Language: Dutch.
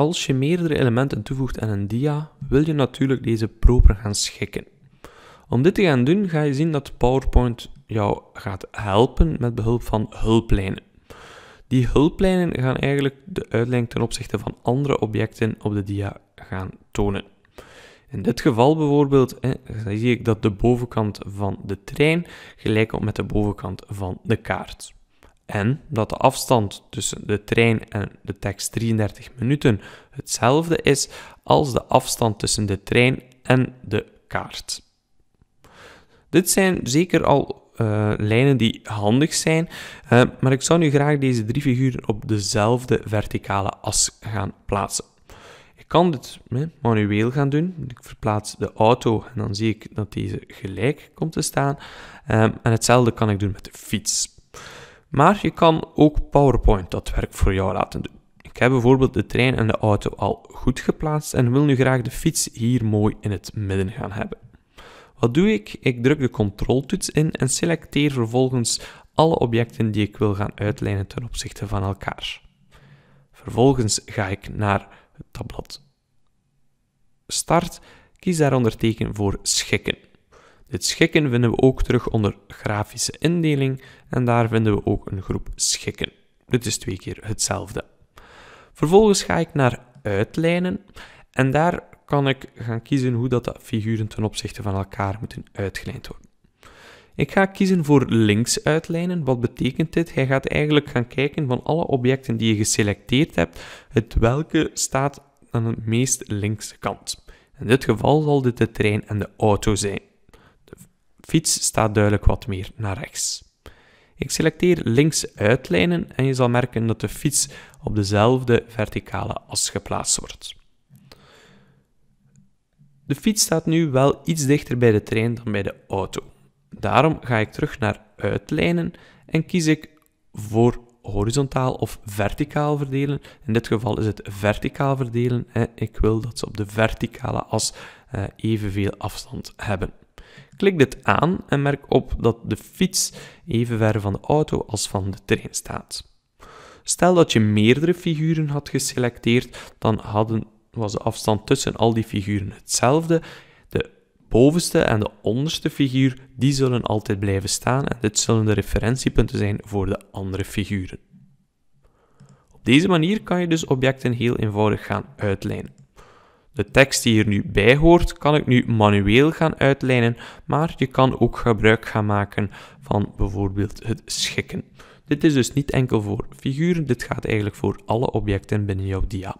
Als je meerdere elementen toevoegt aan een dia, wil je natuurlijk deze proper gaan schikken. Om dit te gaan doen, ga je zien dat PowerPoint jou gaat helpen met behulp van hulplijnen. Die hulplijnen gaan eigenlijk de uitlijn ten opzichte van andere objecten op de dia gaan tonen. In dit geval bijvoorbeeld zie ik dat de bovenkant van de trein gelijk op met de bovenkant van de kaart. En dat de afstand tussen de trein en de tekst 33 minuten hetzelfde is als de afstand tussen de trein en de kaart. Dit zijn zeker al uh, lijnen die handig zijn, uh, maar ik zou nu graag deze drie figuren op dezelfde verticale as gaan plaatsen. Ik kan dit manueel gaan doen. Ik verplaats de auto en dan zie ik dat deze gelijk komt te staan. Um, en hetzelfde kan ik doen met de fiets. Maar je kan ook PowerPoint dat werk voor jou laten doen. Ik heb bijvoorbeeld de trein en de auto al goed geplaatst en wil nu graag de fiets hier mooi in het midden gaan hebben. Wat doe ik? Ik druk de Ctrl-toets in en selecteer vervolgens alle objecten die ik wil gaan uitlijnen ten opzichte van elkaar. Vervolgens ga ik naar het tabblad Start, kies daaronder teken voor Schikken. Dit schikken vinden we ook terug onder grafische indeling en daar vinden we ook een groep schikken. Dit is twee keer hetzelfde. Vervolgens ga ik naar uitlijnen en daar kan ik gaan kiezen hoe dat de figuren ten opzichte van elkaar moeten uitgelijnd worden. Ik ga kiezen voor links uitlijnen. Wat betekent dit? Hij gaat eigenlijk gaan kijken van alle objecten die je geselecteerd hebt, het welke staat aan de meest linkse kant. In dit geval zal dit de trein en de auto zijn. Fiets staat duidelijk wat meer naar rechts. Ik selecteer links uitlijnen en je zal merken dat de fiets op dezelfde verticale as geplaatst wordt. De fiets staat nu wel iets dichter bij de trein dan bij de auto. Daarom ga ik terug naar uitlijnen en kies ik voor horizontaal of verticaal verdelen. In dit geval is het verticaal verdelen. Ik wil dat ze op de verticale as eh, evenveel afstand hebben. Klik dit aan en merk op dat de fiets even ver van de auto als van de trein staat. Stel dat je meerdere figuren had geselecteerd, dan hadden, was de afstand tussen al die figuren hetzelfde. De bovenste en de onderste figuur die zullen altijd blijven staan en dit zullen de referentiepunten zijn voor de andere figuren. Op deze manier kan je dus objecten heel eenvoudig gaan uitlijnen. De tekst die hier nu bij hoort, kan ik nu manueel gaan uitlijnen, maar je kan ook gebruik gaan maken van bijvoorbeeld het schikken. Dit is dus niet enkel voor figuren, dit gaat eigenlijk voor alle objecten binnen jouw dia.